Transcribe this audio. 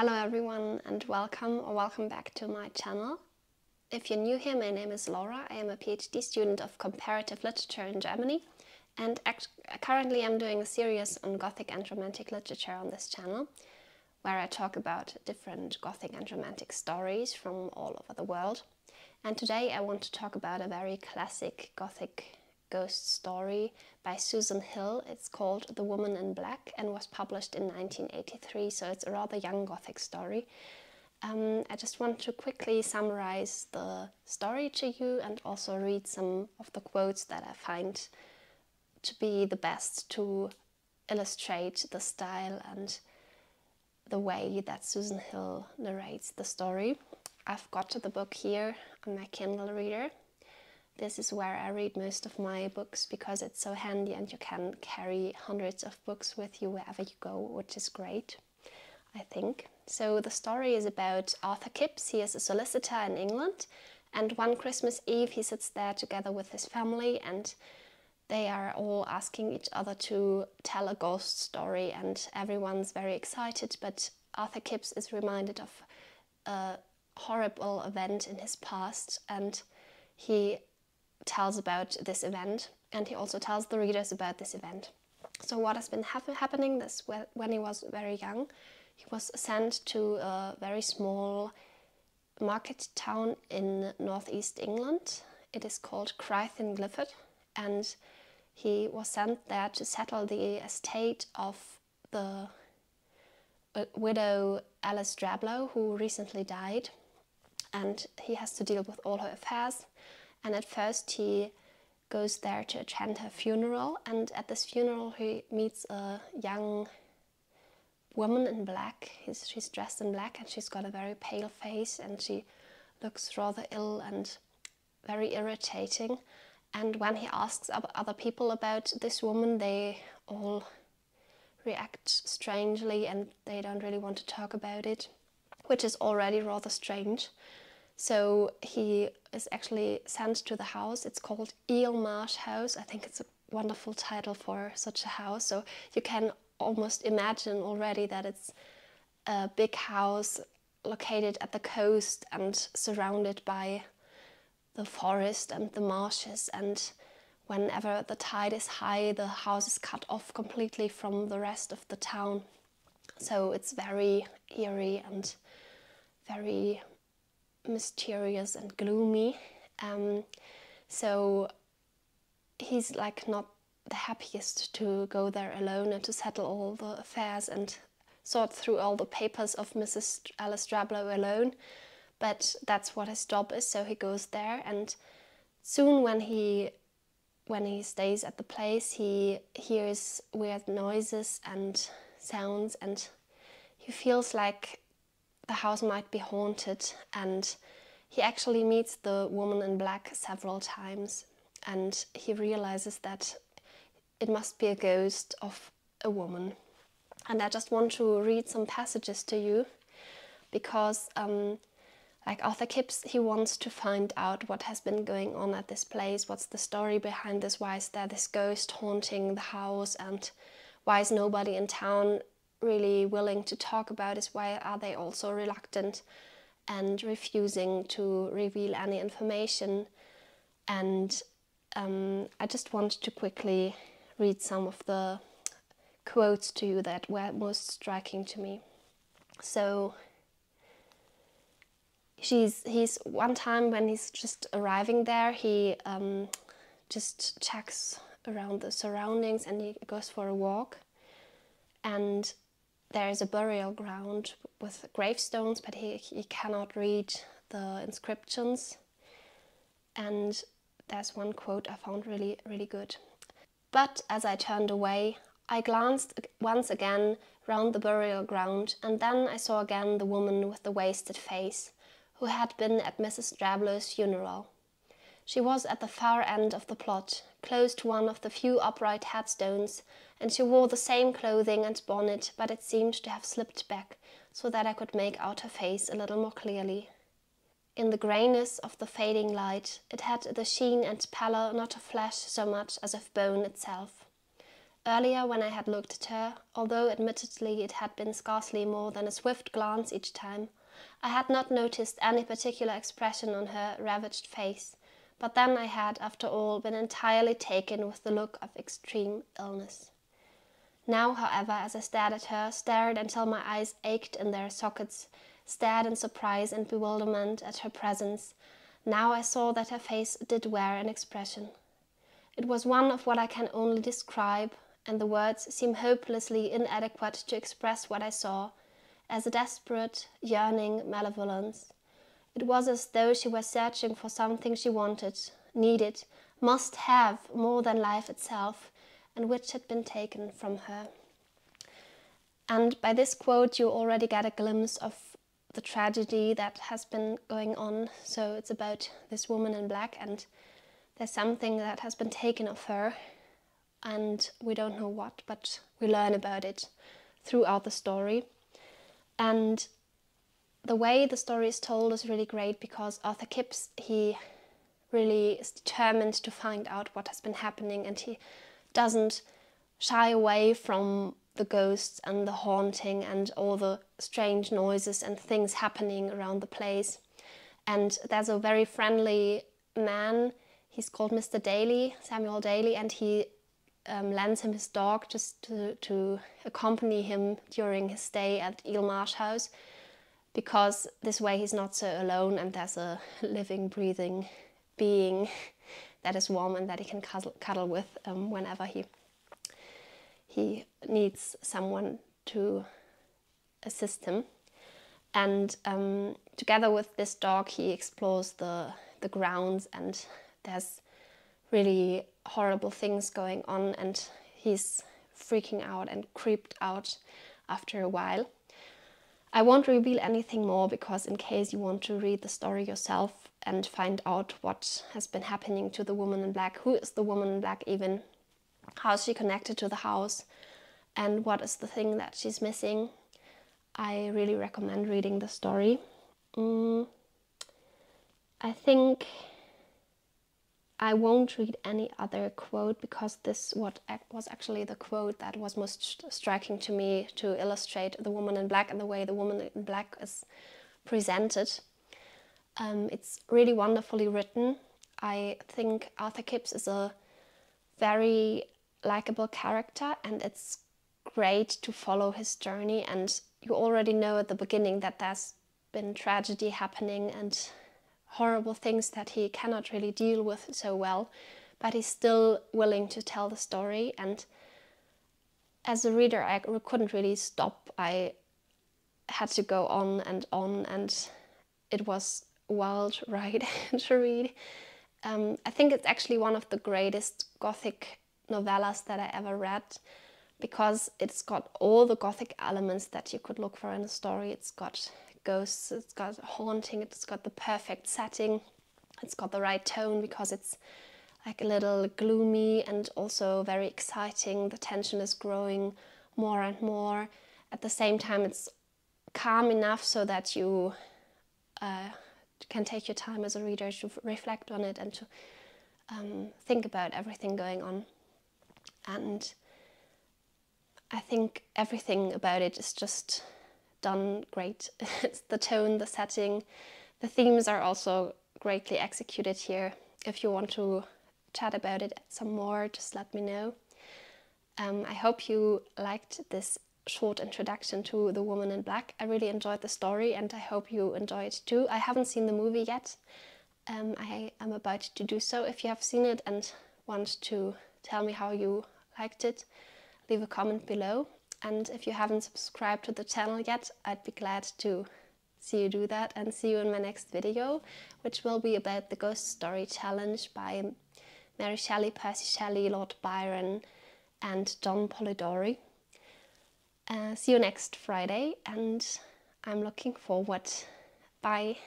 Hello everyone and welcome or welcome back to my channel. If you're new here, my name is Laura. I am a PhD student of comparative literature in Germany and currently I'm doing a series on Gothic and Romantic literature on this channel where I talk about different Gothic and Romantic stories from all over the world. And today I want to talk about a very classic Gothic ghost story by Susan Hill. It's called The Woman in Black and was published in 1983, so it's a rather young Gothic story. Um, I just want to quickly summarize the story to you and also read some of the quotes that I find to be the best to illustrate the style and the way that Susan Hill narrates the story. I've got the book here on my Kindle reader this is where I read most of my books because it's so handy and you can carry hundreds of books with you wherever you go, which is great, I think. So the story is about Arthur Kipps. He is a solicitor in England and one Christmas Eve he sits there together with his family and they are all asking each other to tell a ghost story and everyone's very excited but Arthur Kipps is reminded of a horrible event in his past and he tells about this event and he also tells the readers about this event. So what has been ha happening this when he was very young, he was sent to a very small market town in northeast England. It is called Crythin Gifford and he was sent there to settle the estate of the uh, widow Alice Drablow who recently died and he has to deal with all her affairs and at first he goes there to attend her funeral and at this funeral he meets a young woman in black. He's, she's dressed in black and she's got a very pale face and she looks rather ill and very irritating. And when he asks other people about this woman, they all react strangely and they don't really want to talk about it, which is already rather strange. So he is actually sent to the house. It's called Eel Marsh House. I think it's a wonderful title for such a house. So you can almost imagine already that it's a big house located at the coast and surrounded by the forest and the marshes and whenever the tide is high the house is cut off completely from the rest of the town so it's very eerie and very mysterious and gloomy. Um, so he's like not the happiest to go there alone and to settle all the affairs and sort through all the papers of Mrs. Alice Drablow alone. But that's what his job is, so he goes there and soon when he when he stays at the place he hears weird noises and sounds and he feels like the house might be haunted and he actually meets the woman in black several times and he realizes that it must be a ghost of a woman. And I just want to read some passages to you because um, like Arthur Kipps, he wants to find out what has been going on at this place, what's the story behind this, why is there this ghost haunting the house and why is nobody in town really willing to talk about is why are they also reluctant and refusing to reveal any information. And um, I just want to quickly read some of the quotes to you that were most striking to me. So she's he's one time when he's just arriving there, he um, just checks around the surroundings and he goes for a walk and there is a burial ground with gravestones, but he, he cannot read the inscriptions. And there's one quote I found really, really good. But as I turned away, I glanced once again round the burial ground, and then I saw again the woman with the wasted face, who had been at Mrs. Drablow's funeral. She was at the far end of the plot, close to one of the few upright headstones, and she wore the same clothing and bonnet, but it seemed to have slipped back, so that I could make out her face a little more clearly. In the greyness of the fading light, it had the sheen and pallor not of flesh so much as of bone itself. Earlier, when I had looked at her, although admittedly it had been scarcely more than a swift glance each time, I had not noticed any particular expression on her ravaged face, but then I had, after all, been entirely taken with the look of extreme illness. Now, however, as I stared at her, stared until my eyes ached in their sockets, stared in surprise and bewilderment at her presence, now I saw that her face did wear an expression. It was one of what I can only describe, and the words seem hopelessly inadequate to express what I saw, as a desperate, yearning malevolence. It was as though she were searching for something she wanted, needed, must have more than life itself, and which had been taken from her. And by this quote, you already get a glimpse of the tragedy that has been going on. So it's about this woman in black, and there's something that has been taken of her, and we don't know what, but we learn about it throughout the story. And the way the story is told is really great because Arthur Kipps he really is determined to find out what has been happening, and he doesn't shy away from the ghosts and the haunting and all the strange noises and things happening around the place. And there's a very friendly man, he's called Mr. Daily, Samuel Daily, and he um, lends him his dog just to, to accompany him during his stay at Eel Marsh House because this way he's not so alone and there's a living, breathing being that is warm and that he can cuddle, cuddle with um, whenever he he needs someone to assist him. And um, together with this dog, he explores the, the grounds, and there's really horrible things going on, and he's freaking out and creeped out after a while. I won't reveal anything more because, in case you want to read the story yourself and find out what has been happening to the woman in black, who is the woman in black, even how is she connected to the house, and what is the thing that she's missing. I really recommend reading the story. Mm, I think I won't read any other quote because this what was actually the quote that was most striking to me to illustrate the woman in black and the way the woman in black is presented. Um, it's really wonderfully written. I think Arthur Kipps is a very likable character and it's great to follow his journey and you already know at the beginning that there's been tragedy happening and horrible things that he cannot really deal with so well but he's still willing to tell the story. And as a reader I couldn't really stop. I had to go on and on and it was wild ride to read. Um, I think it's actually one of the greatest gothic novellas that I ever read because it's got all the gothic elements that you could look for in a story. It's got ghosts, it's got haunting, it's got the perfect setting, it's got the right tone because it's like a little gloomy and also very exciting. The tension is growing more and more. At the same time, it's calm enough so that you uh, can take your time as a reader to reflect on it and to um, think about everything going on and I think everything about it is just done great. it's the tone, the setting, the themes are also greatly executed here. If you want to chat about it some more, just let me know. Um, I hope you liked this short introduction to The Woman in Black. I really enjoyed the story and I hope you enjoy it too. I haven't seen the movie yet. Um, I am about to do so. If you have seen it and want to tell me how you liked it, leave a comment below. And if you haven't subscribed to the channel yet, I'd be glad to see you do that and see you in my next video, which will be about the Ghost Story Challenge by Mary Shelley, Percy Shelley, Lord Byron and John Polidori. Uh, see you next Friday and I'm looking forward. Bye.